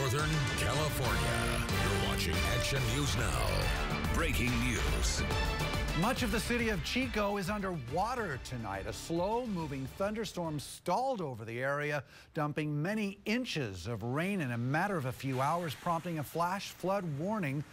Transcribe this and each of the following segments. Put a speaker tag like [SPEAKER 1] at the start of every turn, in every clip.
[SPEAKER 1] Northern California. You're watching Action News Now. Breaking news.
[SPEAKER 2] Much of the city of Chico is under water tonight. A slow-moving thunderstorm stalled over the area, dumping many inches of rain in a matter of a few hours, prompting a flash flood warning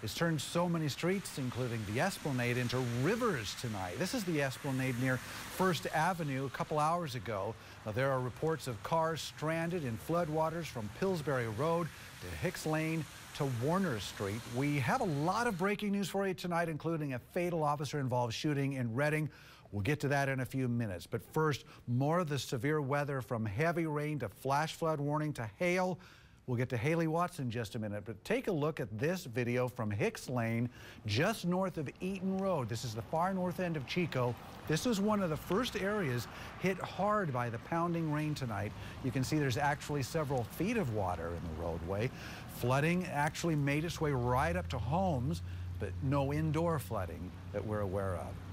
[SPEAKER 2] has turned so many streets, including the Esplanade, into rivers tonight. This is the Esplanade near First Avenue a couple hours ago. Now, there are reports of cars stranded in floodwaters from Pillsbury Road to Hicks Lane to Warner Street. We have a lot of breaking news for you tonight, including a fatal officer-involved shooting in Redding. We'll get to that in a few minutes. But first, more of the severe weather from heavy rain to flash flood warning to hail. We'll get to Haley Watson in just a minute, but take a look at this video from Hicks Lane, just north of Eaton Road. This is the far north end of Chico. This is one of the first areas hit hard by the pounding rain tonight. You can see there's actually several feet of water in the roadway. Flooding actually made its way right up to homes, but no indoor flooding that we're aware of.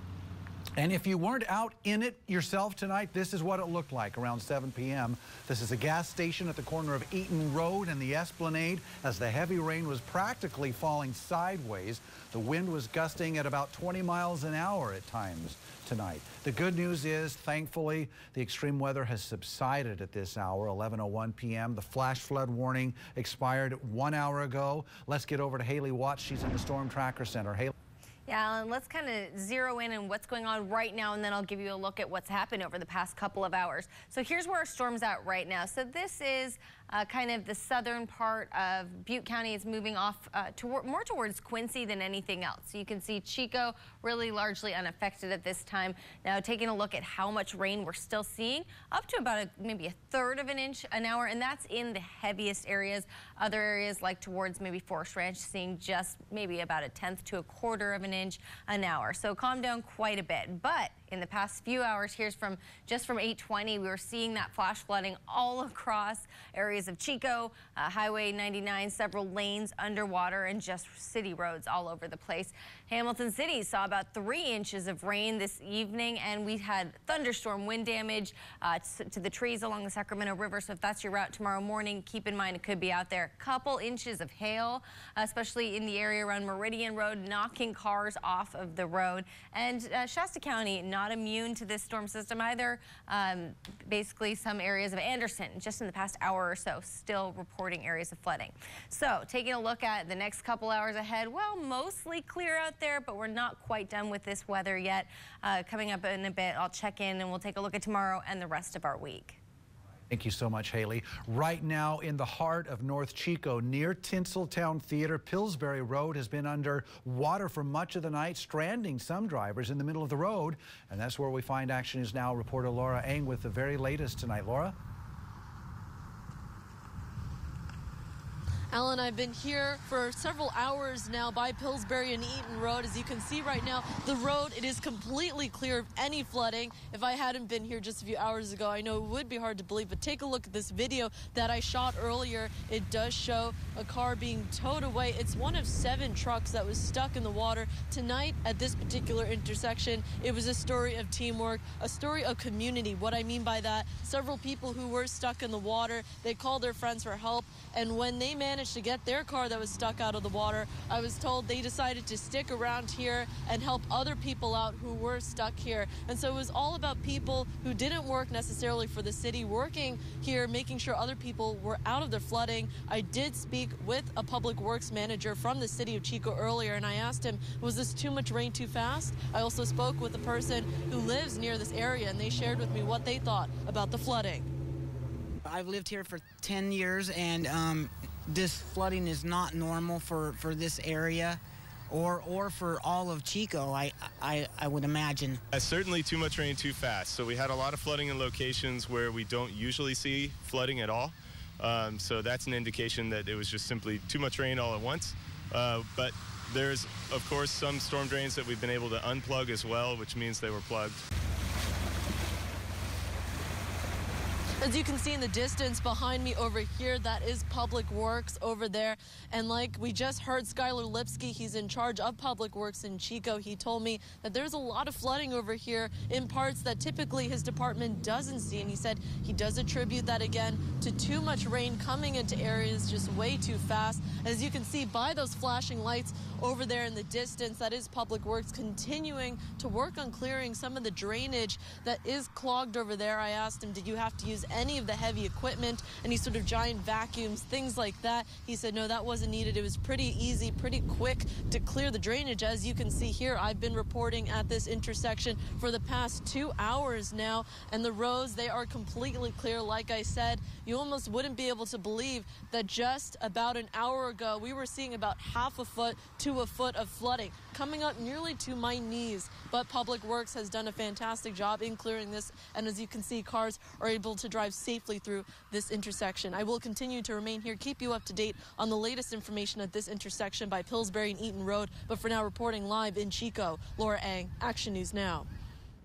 [SPEAKER 2] And if you weren't out in it yourself tonight, this is what it looked like around 7 p.m. This is a gas station at the corner of Eaton Road and the Esplanade as the heavy rain was practically falling sideways. The wind was gusting at about 20 miles an hour at times tonight. The good news is, thankfully, the extreme weather has subsided at this hour, 11.01 p.m. The flash flood warning expired one hour ago. Let's get over to Haley Watts. She's in the Storm Tracker Center. Haley.
[SPEAKER 3] Yeah, Alan, let's kind of zero in on what's going on right now, and then I'll give you a look at what's happened over the past couple of hours. So here's where our storm's at right now. So this is uh, kind of the southern part of Butte County is moving off uh, toward, more towards Quincy than anything else. You can see Chico really largely unaffected at this time. Now taking a look at how much rain we're still seeing, up to about a, maybe a third of an inch an hour, and that's in the heaviest areas. Other areas like towards maybe Forest Ranch seeing just maybe about a tenth to a quarter of an inch an hour. So calm down quite a bit. But in the past few hours, here's from just from 820, we were seeing that flash flooding all across areas of Chico, uh, Highway 99, several lanes underwater and just city roads all over the place. Hamilton City saw about three inches of rain this evening and we had thunderstorm wind damage uh, to the trees along the Sacramento River. So if that's your route tomorrow morning, keep in mind it could be out there. A couple inches of hail, especially in the area around Meridian Road, knocking cars off of the road. And uh, Shasta County, not immune to this storm system either. Um, basically, some areas of Anderson, just in the past hour or so, still reporting areas of flooding. So taking a look at the next couple hours ahead, well, mostly clear out there, but we're not quite done with this weather yet. Uh, coming up in a bit, I'll check in and we'll take a look at tomorrow and the rest of our week.
[SPEAKER 2] Thank you so much, Haley. Right now in the heart of North Chico, near Tinseltown Theater, Pillsbury Road has been under water for much of the night, stranding some drivers in the middle of the road. And that's where we find Action News Now reporter Laura Eng with the very latest tonight. Laura?
[SPEAKER 4] Alan, I've been here for several hours now by Pillsbury and Eaton Road. As you can see right now, the road, it is completely clear of any flooding. If I hadn't been here just a few hours ago, I know it would be hard to believe, but take a look at this video that I shot earlier. It does show a car being towed away. It's one of seven trucks that was stuck in the water. Tonight, at this particular intersection, it was a story of teamwork, a story of community. What I mean by that, several people who were stuck in the water, they called their friends for help, and when they managed managed to get their car that was stuck out of the water. I was told they decided to stick around here and help other people out who were stuck here. And so it was all about people who didn't work necessarily for the city, working here, making sure other people were out of the flooding. I did speak with a public works manager from the city of Chico earlier, and I asked him, was this too much rain too fast? I also spoke with a person who lives near this area, and they shared with me what they thought about the flooding.
[SPEAKER 5] I've lived here for 10 years, and um, this flooding is not normal for, for this area or or for all of Chico, I, I, I would imagine.
[SPEAKER 6] Uh, certainly too much rain too fast. So we had a lot of flooding in locations where we don't usually see flooding at all. Um, so that's an indication that it was just simply too much rain all at once. Uh, but there's, of course, some storm drains that we've been able to unplug as well, which means they were plugged.
[SPEAKER 4] As you can see in the distance behind me over here, that is Public Works over there. And like we just heard Skylar Lipsky, he's in charge of Public Works in Chico. He told me that there's a lot of flooding over here in parts that typically his department doesn't see. And he said he does attribute that again to too much rain coming into areas just way too fast. As you can see by those flashing lights over there in the distance, that is Public Works continuing to work on clearing some of the drainage that is clogged over there. I asked him, did you have to use any of the heavy equipment, any sort of giant vacuums, things like that? He said, no, that wasn't needed. It was pretty easy, pretty quick to clear the drainage. As you can see here, I've been reporting at this intersection for the past two hours now, and the roads, they are completely clear. Like I said, you almost wouldn't be able to believe that just about an hour ago, we were seeing about half a foot to a foot of flooding coming up nearly to my knees. But Public Works has done a fantastic job in clearing this. And as you can see, cars are able to drive safely through this intersection. I will continue to remain here, keep you up to date on the latest information at this intersection by Pillsbury and Eaton Road. But for now, reporting live in Chico, Laura Eng, Action News Now.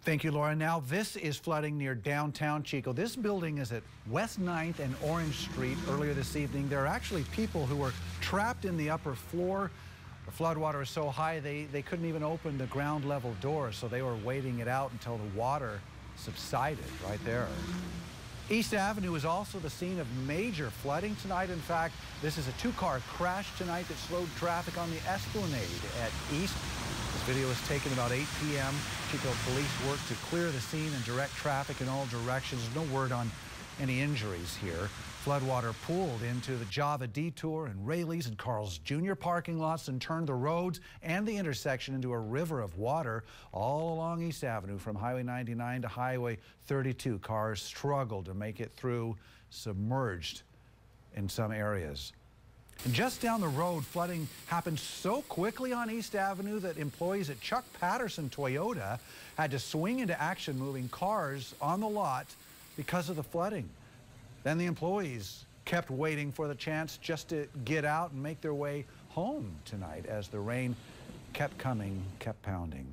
[SPEAKER 2] Thank you, Laura. Now, this is flooding near downtown Chico. This building is at West 9th and Orange Street earlier this evening. There are actually people who were trapped in the upper floor. The floodwater is so high they, they couldn't even open the ground level doors, so they were waiting it out until the water subsided right there. East Avenue is also the scene of major flooding tonight. In fact, this is a two-car crash tonight that slowed traffic on the Esplanade at East. This video was taken about 8 p.m. Chico police worked to clear the scene and direct traffic in all directions. There's no word on any injuries here. Floodwater pooled into the Java Detour and Raley's and Carl's Jr. parking lots and turned the roads and the intersection into a river of water all along East Avenue from Highway 99 to Highway 32. Cars struggled to make it through, submerged in some areas. And just down the road, flooding happened so quickly on East Avenue that employees at Chuck Patterson Toyota had to swing into action moving cars on the lot because of the flooding. Then the employees kept waiting for the chance just to get out and make their way home tonight as the rain kept coming, kept pounding.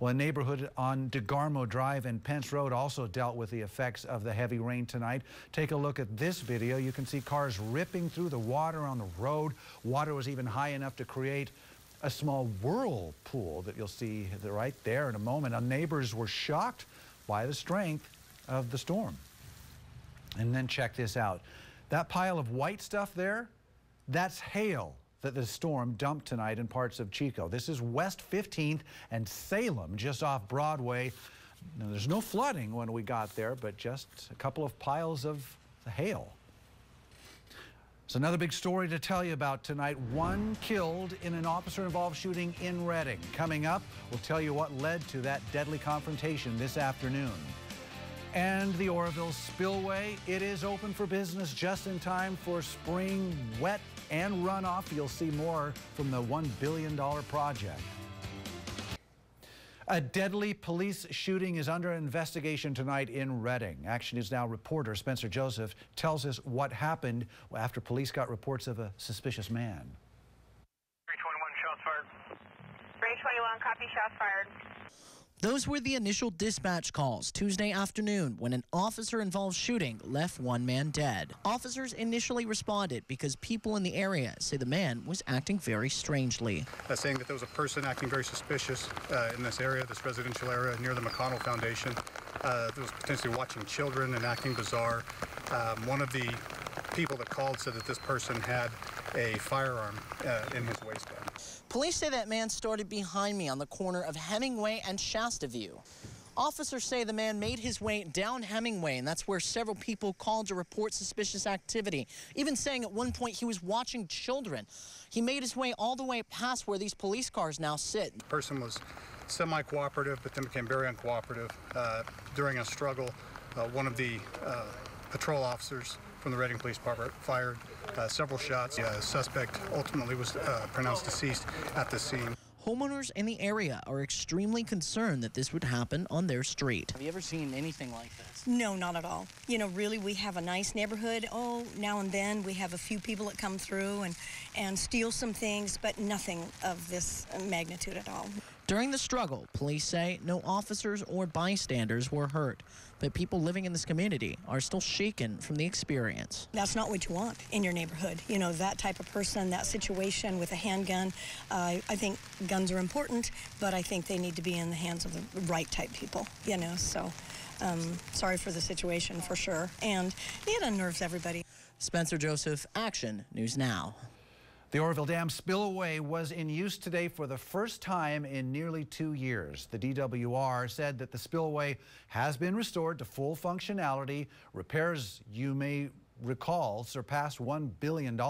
[SPEAKER 2] Well, a neighborhood on DeGarmo Drive and Pence Road also dealt with the effects of the heavy rain tonight. Take a look at this video. You can see cars ripping through the water on the road. Water was even high enough to create a small whirlpool that you'll see right there in a moment. Our neighbors were shocked by the strength of the storm. And then check this out. That pile of white stuff there, that's hail that the storm dumped tonight in parts of Chico. This is West 15th and Salem, just off Broadway. Now, there's no flooding when we got there, but just a couple of piles of hail. It's another big story to tell you about tonight. One killed in an officer-involved shooting in Redding. Coming up, we'll tell you what led to that deadly confrontation this afternoon and the Oroville Spillway. It is open for business just in time for spring wet and runoff. You'll see more from the $1 billion project. A deadly police shooting is under investigation tonight in Redding. Action News Now reporter Spencer Joseph tells us what happened after police got reports of a suspicious man.
[SPEAKER 7] 321 shots fired. 321, copy shots fired.
[SPEAKER 8] Those were the initial dispatch calls Tuesday afternoon when an officer involved shooting left one man dead. Officers initially responded because people in the area say the man was acting very strangely.
[SPEAKER 9] Uh, saying that there was a person acting very suspicious uh, in this area, this residential area near the McConnell Foundation. Uh, that was potentially watching children and acting bizarre. Um, one of the people that called said that this person had a firearm uh, in his waistband.
[SPEAKER 8] Police say that man started behind me on the corner of Hemingway and Shasta View. Officers say the man made his way down Hemingway, and that's where several people called to report suspicious activity, even saying at one point he was watching children. He made his way all the way past where these police cars now sit.
[SPEAKER 9] The person was semi-cooperative, but then became very uncooperative. Uh, during a struggle, uh, one of the uh, patrol officers from the Redding Police Department fired uh, several shots. The suspect ultimately was uh, pronounced deceased at the scene.
[SPEAKER 8] Homeowners in the area are extremely concerned that this would happen on their street.
[SPEAKER 5] Have you ever seen anything like this?
[SPEAKER 10] No, not at all. You know, really, we have a nice neighborhood. Oh, now and then we have a few people that come through and, and steal some things, but nothing of this magnitude at all.
[SPEAKER 8] During the struggle, police say no officers or bystanders were hurt, but people living in this community are still shaken from the experience.
[SPEAKER 10] That's not what you want in your neighborhood. You know, that type of person, that situation with a handgun. Uh, I think guns are important, but I think they need to be in the hands of the right type people, you know, so um, sorry for the situation for sure. And it unnerves everybody.
[SPEAKER 8] Spencer Joseph, Action News Now.
[SPEAKER 2] The Oroville Dam spillway was in use today for the first time in nearly two years. The DWR said that the spillway has been restored to full functionality. Repairs, you may recall, surpassed $1 billion.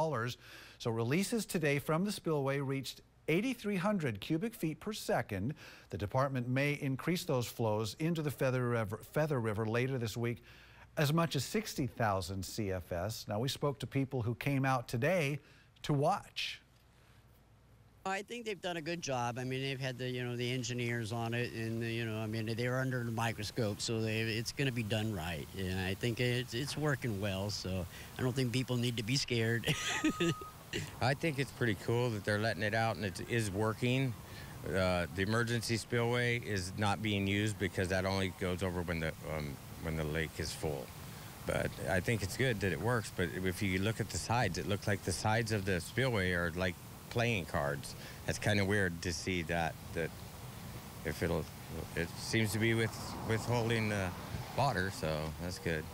[SPEAKER 2] So releases today from the spillway reached 8,300 cubic feet per second. The department may increase those flows into the Feather River, Feather River later this week as much as 60,000 CFS. Now, we spoke to people who came out today to watch.
[SPEAKER 11] I think they've done a good job. I mean, they've had the you know the engineers on it, and the, you know, I mean, they're under the microscope, so they, it's going to be done right. And I think it's it's working well. So I don't think people need to be scared.
[SPEAKER 12] I think it's pretty cool that they're letting it out and it is working. Uh, the emergency spillway is not being used because that only goes over when the um, when the lake is full. But I think it's good that it works. But if you look at the sides, it looks like the sides of the spillway are like playing cards. That's kind of weird to see that. That if it'll, it seems to be with withholding the water, so that's good.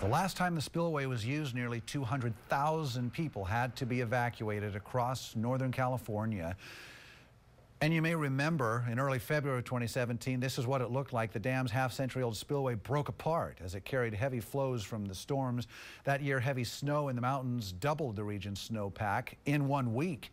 [SPEAKER 2] The last time the spillway was used, nearly 200,000 people had to be evacuated across Northern California. And you may remember in early February of 2017, this is what it looked like. The dam's half century old spillway broke apart as it carried heavy flows from the storms. That year, heavy snow in the mountains doubled the region's snowpack in one week.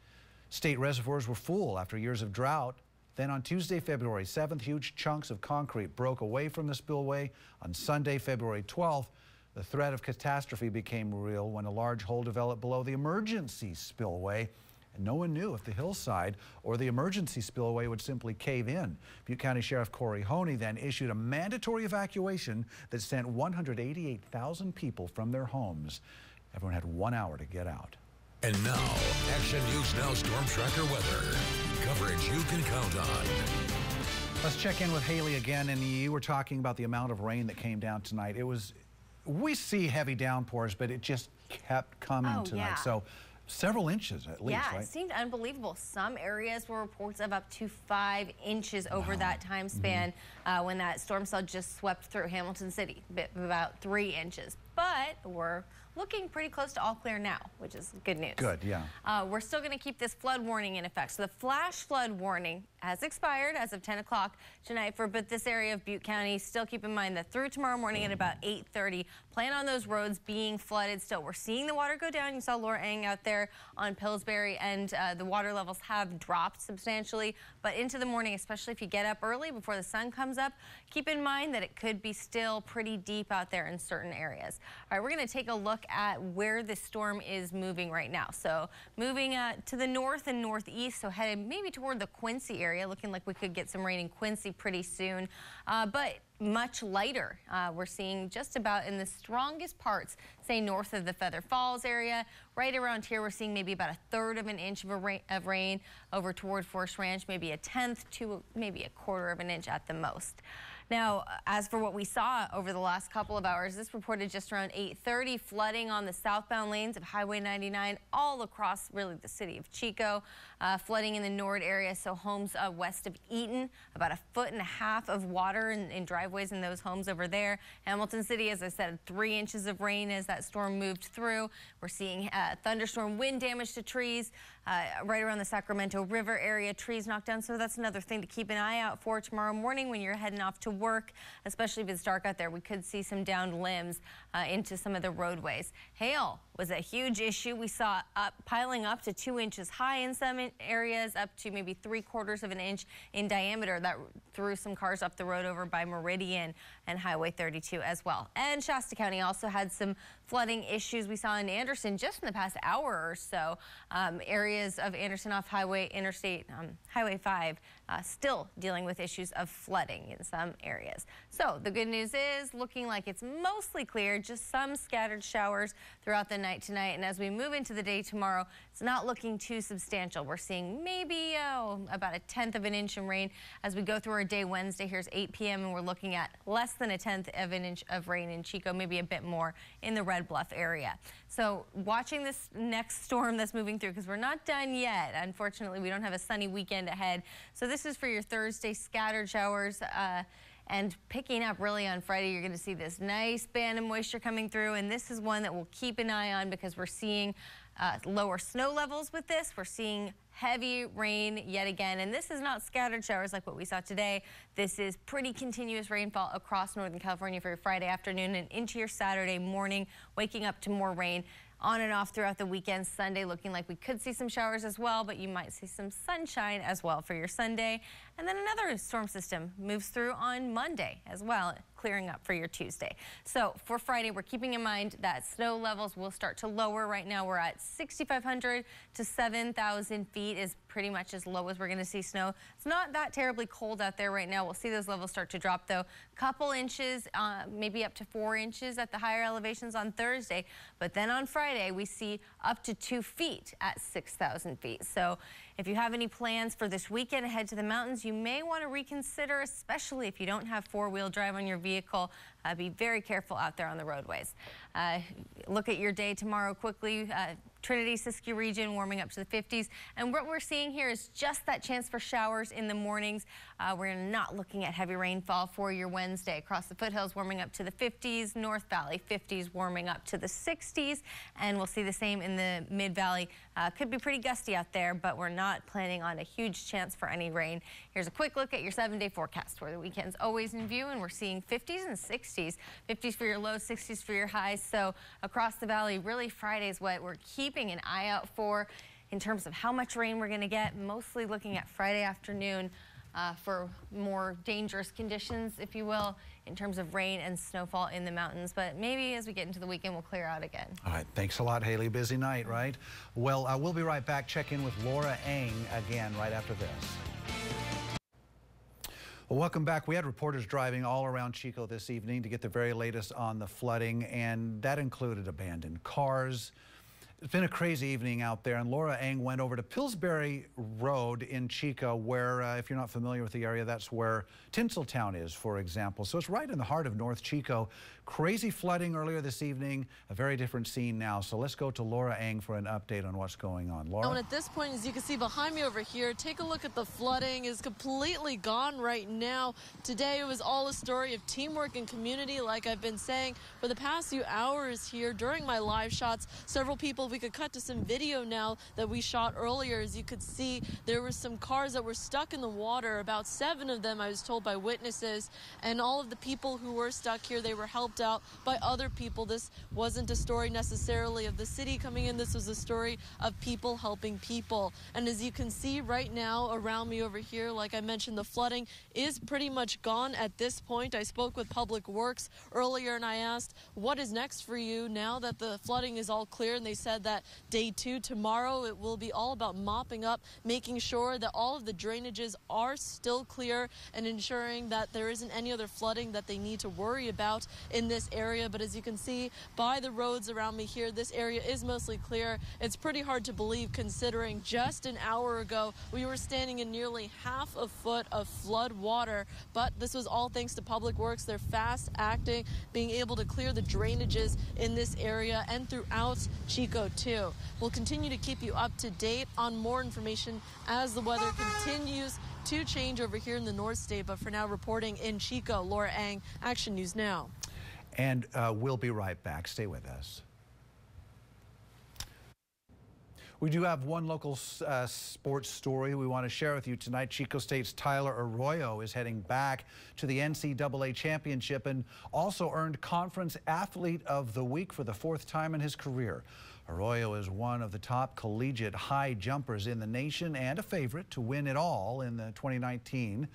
[SPEAKER 2] State reservoirs were full after years of drought. Then on Tuesday, February 7th, huge chunks of concrete broke away from the spillway. On Sunday, February 12th, the threat of catastrophe became real when a large hole developed below the emergency spillway and no one knew if the hillside or the emergency spillway would simply cave in. Butte County Sheriff Kory Honea then issued a mandatory evacuation that sent 188,000 people from their homes. Everyone had one hour to get out.
[SPEAKER 1] And now, Action News Now Storm Tracker weather. Coverage you can count on.
[SPEAKER 2] Let's check in with Haley again. And you were talking about the amount of rain that came down tonight. It was, we see heavy downpours, but it just kept coming
[SPEAKER 3] oh,
[SPEAKER 2] tonight.
[SPEAKER 3] Yeah.
[SPEAKER 2] So several inches at least,
[SPEAKER 3] yeah,
[SPEAKER 2] right?
[SPEAKER 3] it seemed unbelievable. Some areas were reports of up to five inches over wow. that time span mm -hmm. uh, when that storm cell just swept through Hamilton City, about three inches. But we're looking pretty close to all clear now, which is good news.
[SPEAKER 2] Good, yeah.
[SPEAKER 3] Uh, we're still going to keep this flood warning in effect. So the flash flood warning has expired as of 10 o'clock tonight for but this area of Butte County. Still keep in mind that through tomorrow morning at about 8.30, plan on those roads being flooded still. We're seeing the water go down. You saw Laura Eng out there on Pillsbury, and uh, the water levels have dropped substantially. But into the morning, especially if you get up early before the sun comes up, keep in mind that it could be still pretty deep out there in certain areas. All right, we're going to take a look at where the storm is moving right now. So moving uh, to the north and northeast, so headed maybe toward the Quincy area, looking like we could get some rain in Quincy pretty soon. Uh, but much lighter. Uh, we're seeing just about in the strongest parts, say north of the Feather Falls area. Right around here, we're seeing maybe about a third of an inch of, of rain over toward Forest Ranch, maybe a tenth to maybe a quarter of an inch at the most. Now, as for what we saw over the last couple of hours, this reported just around 8.30, flooding on the southbound lanes of Highway 99 all across really the city of Chico, uh, flooding in the Nord area, so homes uh, west of Eaton, about a foot and a half of water in, in driveways in those homes over there. Hamilton City, as I said, three inches of rain as that storm moved through. We're seeing uh, thunderstorm wind damage to trees uh, right around the Sacramento River area, trees knocked down. So that's another thing to keep an eye out for tomorrow morning when you're heading off to work, especially if it's dark out there. We could see some downed limbs uh, into some of the roadways. Hail was a huge issue. We saw up piling up to two inches high in some areas, up to maybe three quarters of an inch in diameter. That threw some cars up the road over by Meridian and Highway 32 as well. And Shasta County also had some flooding issues we saw in Anderson just in the past hour or so. Um, areas of Anderson off Highway Interstate, um, Highway 5, uh, still dealing with issues of flooding in some areas. So the good news is looking like it's mostly clear, just some scattered showers throughout the night tonight. And as we move into the day tomorrow, it's not looking too substantial. We're seeing maybe oh, about a tenth of an inch in rain as we go through our day Wednesday. Here's 8 p.m. and we're looking at less than a tenth of an inch of rain in Chico, maybe a bit more in the Red Bluff area. So watching this next storm that's moving through because we're not done yet. Unfortunately, we don't have a sunny weekend ahead. So this is for your Thursday scattered showers. Uh, and picking up really on Friday, you're going to see this nice band of moisture coming through. And this is one that we'll keep an eye on because we're seeing uh, lower snow levels with this. We're seeing heavy rain yet again. And this is not scattered showers like what we saw today. This is pretty continuous rainfall across Northern California for your Friday afternoon and into your Saturday morning, waking up to more rain on and off throughout the weekend. Sunday looking like we could see some showers as well, but you might see some sunshine as well for your Sunday. And then another storm system moves through on Monday as well, clearing up for your Tuesday. So for Friday, we're keeping in mind that snow levels will start to lower. Right now, we're at 6,500 to 7,000 feet is pretty much as low as we're going to see snow. It's not that terribly cold out there right now. We'll see those levels start to drop, though. Couple inches, uh, maybe up to four inches at the higher elevations on Thursday. But then on Friday, we see up to two feet at 6,000 feet. So if you have any plans for this weekend ahead to the mountains, you may want to reconsider, especially if you don't have four-wheel drive on your vehicle. Uh, be very careful out there on the roadways. Uh, look at your day tomorrow quickly. Trinity, Siskiyou region warming up to the 50s. And what we're seeing here is just that chance for showers in the mornings. Uh, we're not looking at heavy rainfall for your Wednesday. Across the foothills warming up to the 50s, North Valley 50s warming up to the 60s. And we'll see the same in the Mid Valley. Uh, could be pretty gusty out there, but we're not planning on a huge chance for any rain. Here's a quick look at your seven day forecast where the weekend's always in view and we're seeing 50s and 60s. 50s for your lows, 60s for your highs. So across the valley, really Friday is what we're keeping an eye out for in terms of how much rain we're going to get, mostly looking at Friday afternoon uh, for more dangerous conditions, if you will, in terms of rain and snowfall in the mountains. But maybe as we get into the weekend, we'll clear out again.
[SPEAKER 2] All right. Thanks a lot, Haley. Busy night, right? Well, uh, we'll be right back. Check in with Laura Eng again right after this. Well, welcome back. We had reporters driving all around Chico this evening to get the very latest on the flooding, and that included abandoned cars, it's been a crazy evening out there, and Laura Eng went over to Pillsbury Road in Chico, where, uh, if you're not familiar with the area, that's where Tinseltown is, for example. So it's right in the heart of North Chico. Crazy flooding earlier this evening, a very different scene now. So let's go to Laura Eng for an update on what's going on. Laura?
[SPEAKER 4] And at this point, as you can see behind me over here, take a look at the flooding is completely gone right now. Today, it was all a story of teamwork and community, like I've been saying. For the past few hours here, during my live shots, several people we could cut to some video now that we shot earlier. As you could see, there were some cars that were stuck in the water, about seven of them, I was told by witnesses. And all of the people who were stuck here, they were helped out by other people. This wasn't a story necessarily of the city coming in. This was a story of people helping people. And as you can see right now around me over here, like I mentioned, the flooding is pretty much gone at this point. I spoke with Public Works earlier and I asked, what is next for you now that the flooding is all clear? And they said that day two tomorrow. It will be all about mopping up, making sure that all of the drainages are still clear and ensuring that there isn't any other flooding that they need to worry about in this area. But as you can see by the roads around me here, this area is mostly clear. It's pretty hard to believe considering just an hour ago we were standing in nearly half a foot of flood water. But this was all thanks to Public Works. They're fast acting, being able to clear the drainages in this area and throughout Chico too. We'll continue to keep you up to date on more information as the weather continues to change over here in the North State. But for now, reporting in Chico, Laura Eng, Action News Now.
[SPEAKER 2] And uh, we'll be right back. Stay with us. We do have one local uh, sports story we want to share with you tonight. Chico State's Tyler Arroyo is heading back to the NCAA championship and also earned Conference Athlete of the Week for the fourth time in his career. Arroyo is one of the top collegiate high jumpers in the nation and a favorite to win it all in the 2019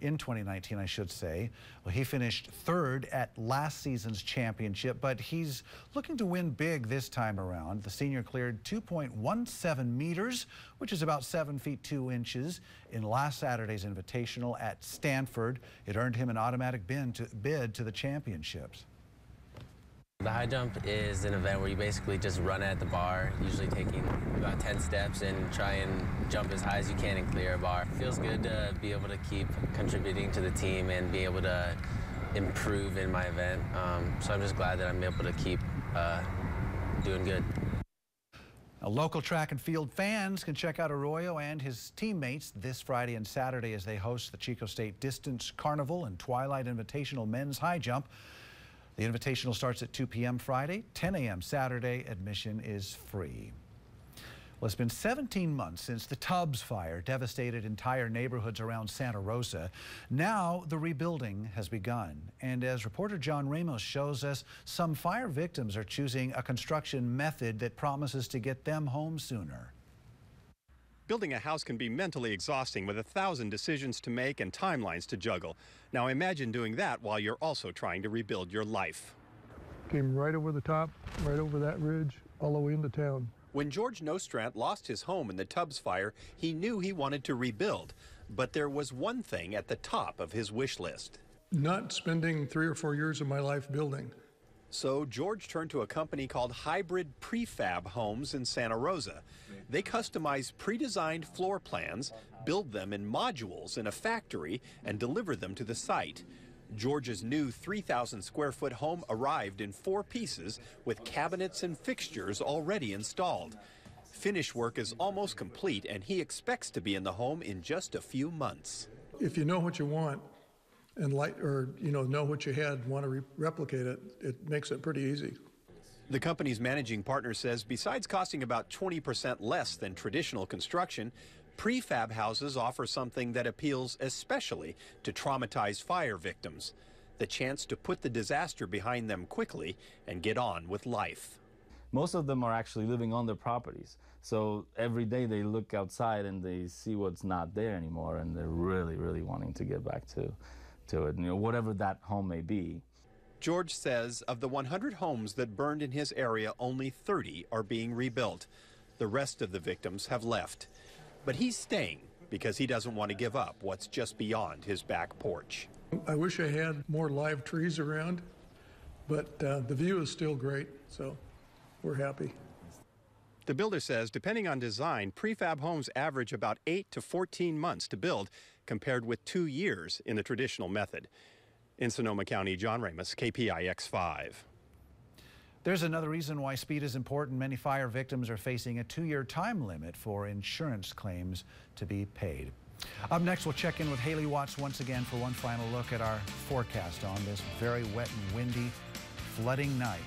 [SPEAKER 2] in 2019, I should say. Well, he finished third at last season's championship, but he's looking to win big this time around. The senior cleared 2.17 meters, which is about 7 feet 2 inches, in last Saturday's Invitational at Stanford. It earned him an automatic bid to, bid to the championships.
[SPEAKER 13] The high jump is an event where you basically just run at the bar, usually taking about 10 steps and try and jump as high as you can and clear a bar. It feels good to be able to keep contributing to the team and be able to improve in my event. Um, so I'm just glad that I'm able to keep uh, doing good.
[SPEAKER 2] Now, local track and field fans can check out Arroyo and his teammates this Friday and Saturday as they host the Chico State Distance Carnival and Twilight Invitational Men's High Jump. The Invitational starts at 2 p.m. Friday, 10 a.m. Saturday. Admission is free. Well, it's been 17 months since the Tubbs fire devastated entire neighborhoods around Santa Rosa. Now the rebuilding has begun. And as reporter John Ramos shows us, some fire victims are choosing a construction method that promises to get them home sooner.
[SPEAKER 14] Building a house can be mentally exhausting with a thousand decisions to make and timelines to juggle. Now imagine doing that while you're also trying to rebuild your life.
[SPEAKER 15] Came right over the top, right over that ridge, all the way into town.
[SPEAKER 14] When George Nostrand lost his home in the Tubbs fire, he knew he wanted to rebuild. But there was one thing at the top of his wish list.
[SPEAKER 15] Not spending three or four years of my life building.
[SPEAKER 14] So George turned to a company called Hybrid Prefab Homes in Santa Rosa. They customize pre-designed floor plans, build them in modules in a factory, and deliver them to the site. George's new 3,000 square foot home arrived in four pieces with cabinets and fixtures already installed. Finish work is almost complete and he expects to be in the home in just a few months.
[SPEAKER 15] If you know what you want, and like or you know know what you had want to re replicate it it makes it pretty easy.
[SPEAKER 14] The company's managing partner says besides costing about 20% less than traditional construction prefab houses offer something that appeals especially to traumatized fire victims the chance to put the disaster behind them quickly and get on with life.
[SPEAKER 16] Most of them are actually living on their properties so every day they look outside and they see what's not there anymore and they're really really wanting to get back to to it, you know, whatever that home may be.
[SPEAKER 14] George says of the 100 homes that burned in his area, only 30 are being rebuilt. The rest of the victims have left. But he's staying because he doesn't want to give up what's just beyond his back porch.
[SPEAKER 15] I wish I had more live trees around, but uh, the view is still great, so we're happy.
[SPEAKER 14] The builder says, depending on design, prefab homes average about 8 to 14 months to build, compared with two years in the traditional method. In Sonoma County, John Ramos, KPIX 5.
[SPEAKER 2] There's another reason why speed is important. Many fire victims are facing a two-year time limit for insurance claims to be paid. Up next, we'll check in with Haley Watts once again for one final look at our forecast on this very wet and windy flooding night.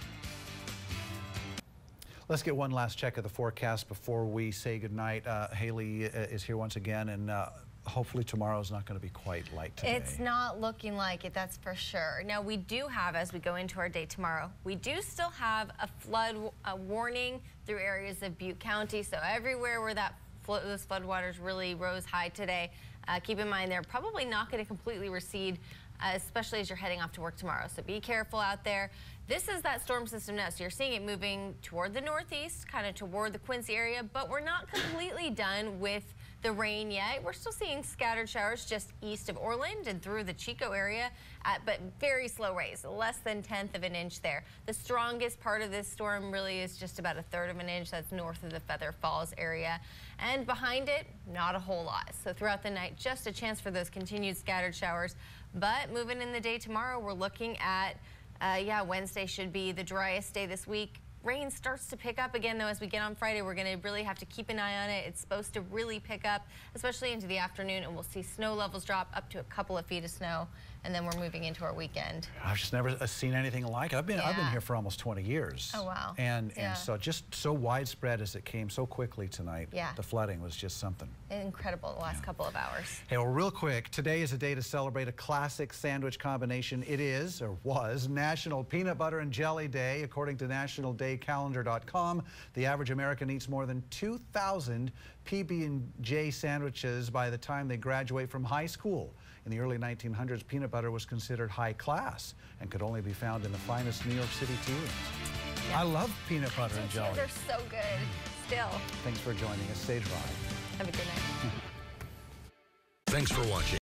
[SPEAKER 2] Let's get one last check of the forecast before we say goodnight. Uh, Haley uh, is here once again, and uh, hopefully tomorrow's not going to be quite like today.
[SPEAKER 3] It's not looking like it, that's for sure. Now, we do have, as we go into our day tomorrow, we do still have a flood a warning through areas of Butte County. So everywhere where that those floodwaters really rose high today, uh, keep in mind they're probably not going to completely recede Uh, especially as you're heading off to work tomorrow. So be careful out there. This is that storm system now. So you're seeing it moving toward the northeast, kind of toward the Quincy area, but we're not completely done with the rain yet. We're still seeing scattered showers just east of Orland and through the Chico area, at, but very slow rays, less than tenth of an inch there. The strongest part of this storm really is just about a third of an inch. That's north of the Feather Falls area. And behind it, not a whole lot. So throughout the night, just a chance for those continued scattered showers. But moving in the day tomorrow, we're looking at, uh, yeah, Wednesday should be the driest day this week. Rain starts to pick up again, though, as we get on Friday. We're going to really have to keep an eye on it. It's supposed to really pick up, especially into the afternoon, and we'll see snow levels drop up to a couple of feet of snow and then we're moving into our weekend.
[SPEAKER 2] I've just never uh, seen anything like it. I've been I've been here for almost 20 years.
[SPEAKER 3] Oh, wow.
[SPEAKER 2] And
[SPEAKER 3] Yeah.
[SPEAKER 2] and so just so widespread as it came so quickly tonight.
[SPEAKER 3] Yeah.
[SPEAKER 2] The flooding was just something.
[SPEAKER 3] Incredible the last couple of hours.
[SPEAKER 2] Hey, well, real quick, today is a day to celebrate a classic sandwich combination. It is, or was, National Peanut Butter and Jelly Day. According to nationaldaycalendar.com, the average American eats more than 2,000 PB&J sandwiches by the time they graduate from high school. In the early 1900s, peanut butter was considered high class and could only be found in the finest New York City tea rooms. I love peanut butter and jelly.
[SPEAKER 3] They're so good. Still.
[SPEAKER 2] Thanks for joining us, Stage Ride.
[SPEAKER 3] Have a good night.
[SPEAKER 1] Thanks for watching.